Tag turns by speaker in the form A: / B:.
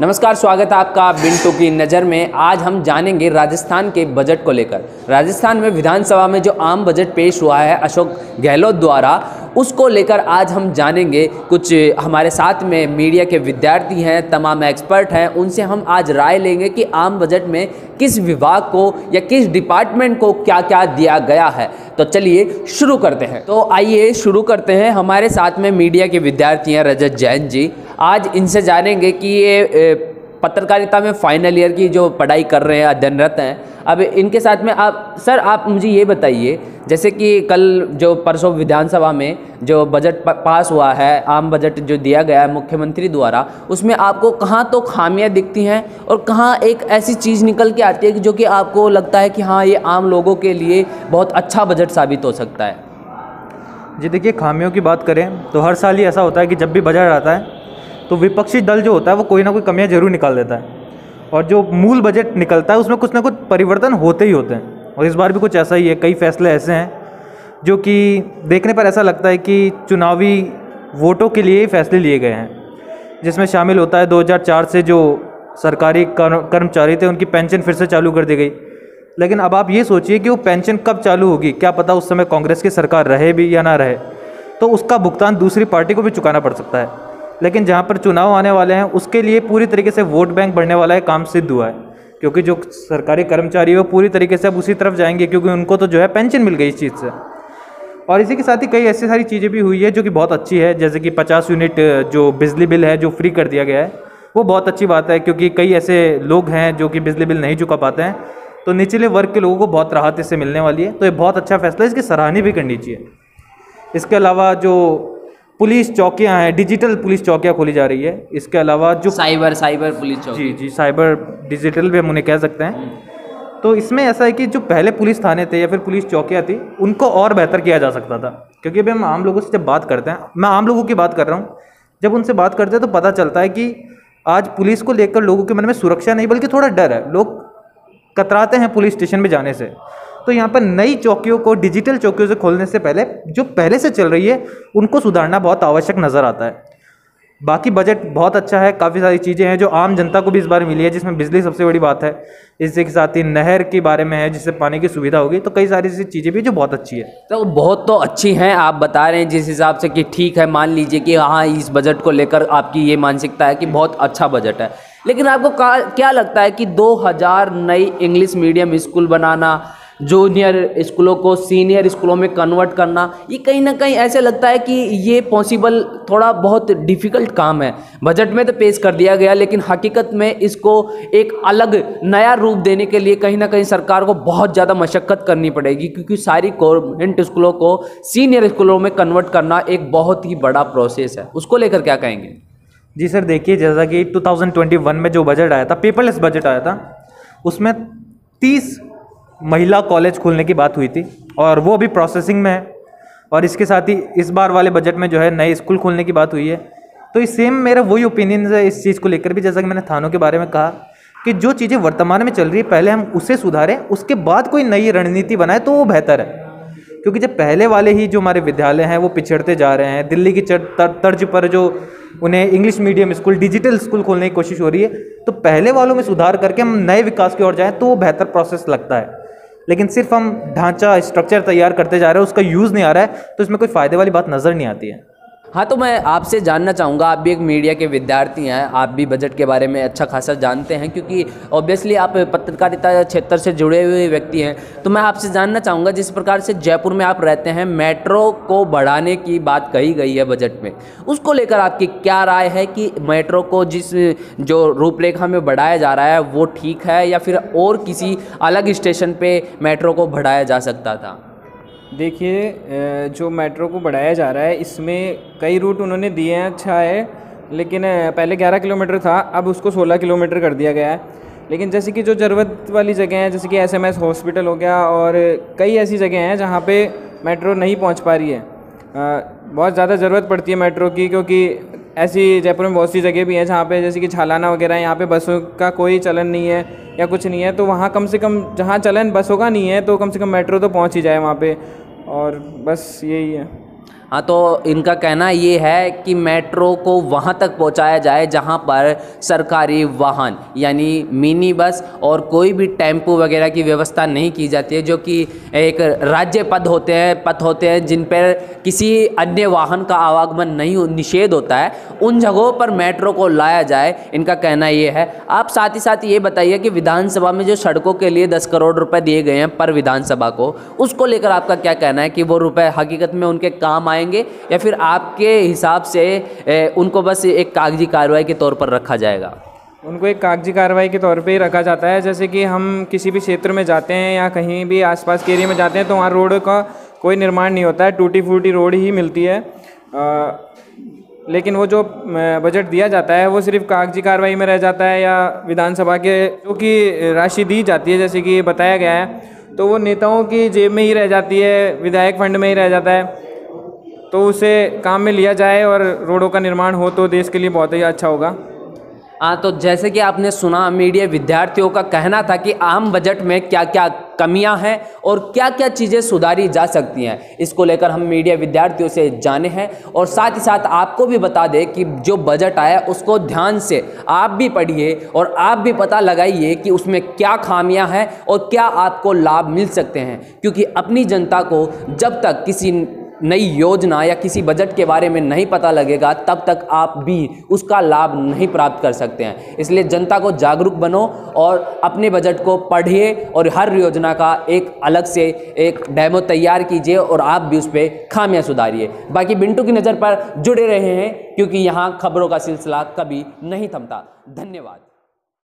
A: नमस्कार, स्वागत है आपका बिंटू की नज़र में। आज हम जानेंगे राजस्थान के बजट को लेकर। राजस्थान में विधानसभा में जो आम बजट पेश हुआ है अशोक गहलोत द्वारा, उसको लेकर आज हम जानेंगे। कुछ हमारे साथ में मीडिया के विद्यार्थी हैं, तमाम एक्सपर्ट हैं, उनसे हम आज राय लेंगे कि आम बजट में किस विभाग को या किस डिपार्टमेंट को क्या क्या दिया गया है। तो चलिए शुरू करते हैं। तो आइए शुरू करते हैं। हमारे साथ में मीडिया के विद्यार्थी हैं रजत जैन जी। आज इनसे जानेंगे कि ये पत्रकारिता में फाइनल ईयर की जो पढ़ाई कर रहे हैं, अध्ययनरत हैं। अब इनके साथ में आप, सर, आप मुझे ये बताइए, जैसे कि कल जो परसों विधानसभा में जो बजट पास हुआ है, आम बजट जो दिया गया है मुख्यमंत्री द्वारा, उसमें आपको कहाँ तो खामियाँ दिखती हैं और कहाँ एक ऐसी चीज़ निकल के आती है जो कि आपको लगता है कि हाँ ये आम लोगों के लिए बहुत अच्छा बजट साबित हो सकता है?
B: जी, देखिए, खामियों की बात करें तो हर साल ही ऐसा होता है कि जब भी बजट आता है तो विपक्षी दल जो होता है, वो कोई ना कोई कमियाँ ज़रूर निकाल देता है। और जो मूल बजट निकलता है, उसमें कुछ ना कुछ परिवर्तन होते ही होते हैं। और इस बार भी कुछ ऐसा ही है, कई फैसले ऐसे हैं, जो कि देखने पर ऐसा लगता है कि चुनावी वोटों के लिए ही फैसले लिए गए हैं। जिसमें शामिल होता है 2004 से जो सरकारी कर्मचारी थे, उनकी पेंशन फिर से चालू कर दी गई। लेकिन अब आप ये सोचिए कि वो पेंशन कब चालू होगी, क्या पता उस समय कांग्रेस की सरकार रहे भी या ना रहे। तो उसका भुगतान दूसरी पार्टी को भी चुकाना पड़ सकता है। लेकिन जहाँ पर चुनाव आने वाले हैं, उसके लिए पूरी तरीके से वोट बैंक बढ़ने वाला है काम सिद्ध हुआ है। क्योंकि जो सरकारी कर्मचारी है, वो पूरी तरीके से अब उसी तरफ़ जाएँगे, क्योंकि उनको तो जो है पेंशन मिल गई इस चीज़ से। और इसी के साथ ही कई ऐसी सारी चीज़ें भी हुई है, जो कि बहुत अच्छी है। जैसे कि 50 यूनिट, जो बिजली बिल है, जो फ्री कर दिया गया है, वो बहुत अच्छी बात है, क्योंकि कई ऐसे लोग हैं, जो कि बिजली बिल नहीं चुका पाते हैं। तो निचले वर्ग के लोगों को बहुत राहत इससे मिलने वाली है। तो ये बहुत अच्छा फैसला है, इसकी सराहनी भी करनी चाहिए। इसके अलावा जो पुलिस चौकियाँ हैं डिजिटल पुलिस चौकियाँ खोली जा रही है। इसके अलावा जो
A: साइबर साइबर पुलिस चौकी।
B: जी जी साइबर डिजिटल भी हम उन्हें कह सकते हैं। तो इसमें ऐसा है कि जो पहले पुलिस थाने थे या फिर पुलिस चौकियाँ थी उनको और बेहतर किया जा सकता था। क्योंकि अभी हम आम लोगों से जब बात करते हैं मैं आम लोगों की बात कर रहा हूँ जब उनसे बात करते हैं तो पता चलता है कि आज पुलिस को लेकर लोगों के मन में सुरक्षा नहीं बल्कि थोड़ा डर है। लोग कतराते हैं पुलिस स्टेशन में जाने से। तो यहाँ पर नई चौकियों को डिजिटल चौकियों से खोलने से पहले, जो पहले से चल रही है, उनको सुधारना बहुत आवश्यक नज़र आता है। बाकी बजट बहुत अच्छा है, काफ़ी सारी चीज़ें हैं जो आम जनता को भी इस बार मिली है, जिसमें बिजली सबसे बड़ी बात है। इसके साथ ही नहर के बारे में है, जिससे पानी की सुविधा होगी तो कई सारी ऐसी चीज़ें भी जो बहुत अच्छी है।
A: तो बहुत तो अच्छी हैं, आप बता रहे हैं जिस हिसाब से कि ठीक है, मान लीजिए कि हाँ इस बजट को लेकर आपकी ये मानसिकता है कि बहुत अच्छा बजट है। लेकिन आपको क्या लगता है कि 2000 नई इंग्लिश मीडियम स्कूल बनाना जूनियर स्कूलों को, सीनियर स्कूलों में कन्वर्ट करना, ये कहीं ना कहीं ऐसे लगता है कि ये पॉसिबल थोड़ा बहुत डिफ़िकल्ट काम है। बजट में तो पेश कर दिया गया, लेकिन हकीकत में इसको एक अलग नया रूप देने के लिए कहीं ना कहीं सरकार को बहुत ज़्यादा मशक्क़त करनी पड़ेगी, क्योंकि सारी गवर्नमेंट स्कूलों को सीनियर स्कूलों में कन्वर्ट करना एक बहुत ही बड़ा प्रोसेस है। उसको लेकर क्या कहेंगे?
B: जी सर, देखिए, जैसा कि 2021 में जो बजट आया था पेपरलेस बजट आया था, उसमें 30 महिला कॉलेज खोलने की बात हुई थी और वो अभी प्रोसेसिंग में है और इसके साथ ही इस बार वाले बजट में जो है नए स्कूल खोलने की बात हुई है। तो इस सेम मेरा वही ओपिनियन है इस चीज़ को लेकर भी, जैसा कि मैंने थानों के बारे में कहा कि जो चीज़ें वर्तमान में चल रही है, पहले हम उसे सुधारें, उसके बाद कोई नई रणनीति बनाए तो वो बेहतर है। क्योंकि जब पहले वाले ही जो हमारे विद्यालय हैं, वो पिछड़ते जा रहे हैं, दिल्ली की तर्ज पर जो उन्हें English medium school digital school खोलने की कोशिश हो रही है तो पहले वालों में सुधार करके हम नए विकास की ओर जाएँ तो वो बेहतर प्रोसेस लगता है। लेकिन सिर्फ़ हम ढांचा स्ट्रक्चर तैयार करते जा रहे हैं, उसका यूज़ नहीं आ रहा है तो इसमें कोई फ़ायदे वाली बात नज़र नहीं आती है।
A: हाँ तो मैं आपसे जानना चाहूँगा, आप भी एक मीडिया के विद्यार्थी हैं, आप भी बजट के बारे में अच्छा खासा जानते हैं, क्योंकि ऑब्वियसली आप पत्रकारिता क्षेत्र से जुड़े हुए व्यक्ति हैं तो मैं आपसे जानना चाहूँगा, जिस प्रकार से जयपुर में आप रहते हैं, मेट्रो को बढ़ाने की बात कही गई है बजट में, उसको लेकर आपकी क्या राय है कि मेट्रो को जिस जो रूपरेखा में बढ़ाया जा रहा है, वो ठीक है, या फिर और किसी अलग स्टेशन पर मेट्रो को बढ़ाया जा सकता था?
C: देखिए जो मेट्रो को बढ़ाया जा रहा है, इसमें कई रूट उन्होंने दिए हैं अच्छा है, लेकिन पहले 11 किलोमीटर था, अब उसको 16 किलोमीटर कर दिया गया है। लेकिन जैसे कि जो ज़रूरत वाली जगह हैं, जैसे कि एसएमएस हॉस्पिटल हो गया, और कई ऐसी जगह हैं, जहाँ पे मेट्रो नहीं पहुँच पा रही है। बहुत ज़्यादा ज़रूरत पड़ती है मेट्रो की, क्योंकि ऐसी जयपुर में बहुत सी जगह भी हैं, जहाँ पे जैसे कि छालाना वगैरह, यहाँ पे बसों का कोई चलन नहीं है, या कुछ नहीं है तो वहाँ कम से कम, जहाँ चलन बसों का नहीं है तो कम से कम मेट्रो तो पहुँच ही जाए वहाँ पे। और बस यही है।
A: हाँ तो इनका कहना ये है कि मेट्रो को वहाँ तक पहुँचाया जाए जहाँ पर सरकारी वाहन यानी मिनी बस और कोई भी टेंपो वगैरह की व्यवस्था नहीं की जाती है, जो कि एक राज्य पद होते हैं, पथ होते हैं, जिन पर किसी अन्य वाहन का आवागमन नहीं निषेध होता है। उन जगहों पर मेट्रो को लाया जाए, इनका कहना ये है। आप साथ ही साथ ये बताइए कि विधानसभा में जो सड़कों के लिए दस करोड़ रुपए दिए गए हैं पर विधानसभा को, उसको लेकर आपका क्या कहना है कि वो रुपए हकीकत में उनके काम आएँगे या फिर आपके हिसाब से उनको बस एक कागज़ी कार्रवाई के तौर पर रखा जाएगा?
C: उनको एक कागज़ी कार्रवाई के तौर पे ही रखा जाता है। जैसे कि हम किसी भी क्षेत्र में जाते हैं या कहीं भी आसपास के एरिया में जाते हैं तो वहाँ रोड का कोई निर्माण नहीं होता है। टूटी फूटी रोड ही मिलती है। अ, लेकिन वो जो बजट दिया जाता है वो सिर्फ़ कागज़ी कार्रवाई में रह जाता है या विधानसभा के जो कि राशि दी जाती है जैसे कि बताया गया है। तो वो नेताओं की जेब में ही रह जाती है विधायक फंड में ही रह जाता है। तो उसे काम में लिया जाए और रोडों का निर्माण हो तो देश के लिए बहुत ही अच्छा होगा।
A: हाँ तो जैसे कि आपने सुना, मीडिया विद्यार्थियों का कहना था कि आम बजट में क्या क्या कमियाँ हैं और क्या क्या चीज़ें सुधारी जा सकती हैं। इसको लेकर हम मीडिया विद्यार्थियों से जाने हैं और साथ ही साथ आपको भी बता दें कि जो बजट आया, उसको ध्यान से आप भी पढ़िए और आप भी पता लगाइए कि उसमें क्या खामियाँ हैं और क्या आपको लाभ मिल सकते हैं। क्योंकि अपनी जनता को जब तक किसी नई योजना या किसी बजट के बारे में नहीं पता लगेगा, तब तक आप भी उसका लाभ नहीं प्राप्त कर सकते हैं। इसलिए जनता को जागरूक बनो और अपने बजट को पढ़िए और हर योजना का एक अलग से एक डेमो तैयार कीजिए और आप भी उस पर खामियाँ सुधारिए। बाकी बिंटू की नज़र पर जुड़े रहे हैं, क्योंकि यहाँ खबरों का सिलसिला कभी नहीं थमता। धन्यवाद।